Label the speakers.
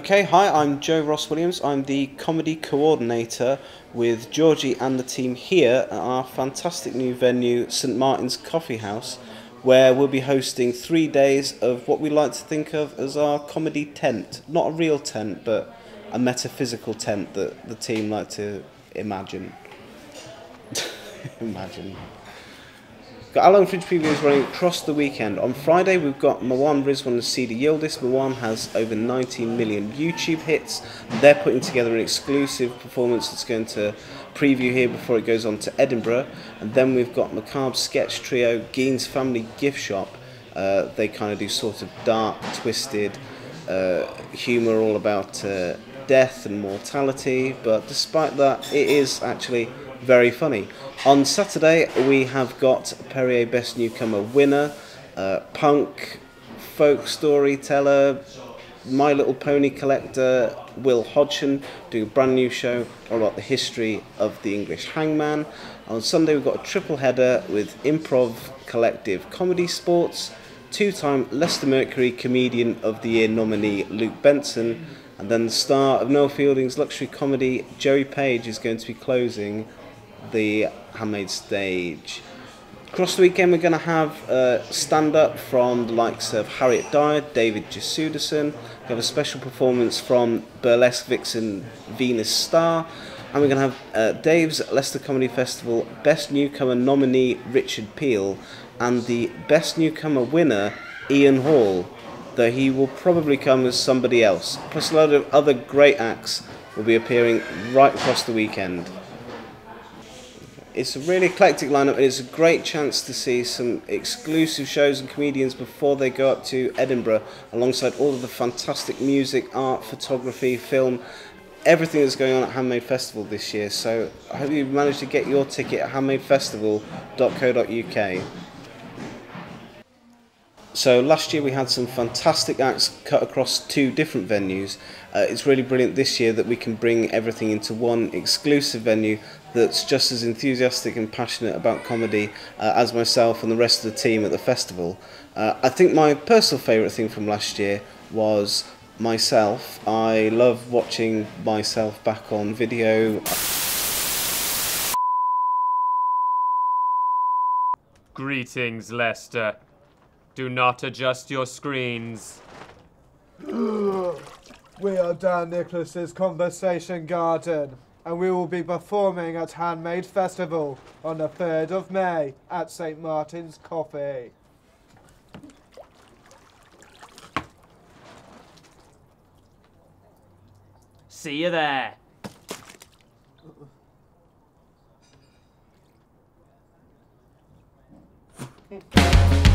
Speaker 1: Okay, hi, I'm Joe Ross Williams. I'm the comedy coordinator with Georgie and the team here at our fantastic new venue, St Martin's Coffee House, where we'll be hosting three days of what we like to think of as our comedy tent. Not a real tent, but a metaphysical tent that the team like to imagine. imagine. Got Alone Fringe previews running across the weekend. On Friday, we've got Mawaan Rizwan and Seda Yildiz. Mawaan has over 19 million YouTube hits. They're putting together an exclusive performance that's going to preview here before it goes on to Edinburgh. And then we've got Macabre Sketch Trio, Gein's Family Gift Shop. Uh, they kind of do sort of dark, twisted uh, humour all about uh, death and mortality. But despite that, it is actually very funny. On Saturday, we have got Perrier Best Newcomer winner, uh, punk, folk storyteller, My Little Pony collector, Wil Hodgson, doing a brand new show all about the history of the English hangman. On Sunday, we've got a triple header with improv collective Comedy Sportz, two time Leicester Mercury Comedian of the Year nominee Luke Benson, and then the star of Noel Fielding's luxury comedy, Joey Page, is going to be closing the handmade stage. Across the weekend, we're going to have uh, stand up from the likes of Harriet Dyer, David Jesudason. We have a special performance from burlesque vixen Venus Starr. And we're going to have uh, Dave's Leicester Comedy Festival Best Newcomer nominee Richard Peel and the Best Newcomer winner Ian Hall, though he will probably come as somebody else. Plus, a load of other great acts will be appearing right across the weekend it's a really eclectic lineup and it's a great chance to see some exclusive shows and comedians before they go up to Edinburgh alongside all of the fantastic music, art, photography, film, everything that's going on at Handmade Festival this year. So I hope you managed to get your ticket at handmadefestival.co.uk. So last year we had some fantastic acts cut across two different venues. Uh, it's really brilliant this year that we can bring everything into one exclusive venue that's just as enthusiastic and passionate about comedy uh, as myself and the rest of the team at the festival. Uh, I think my personal favourite thing from last year was myself. I love watching myself back on video.
Speaker 2: Greetings, Leicester. Do not adjust your screens.
Speaker 3: we are Dan Nicholas's Conversation Garden, and we will be performing at Handmade Festival on the 3rd of May at St. Martin's Coffee.
Speaker 2: See you there.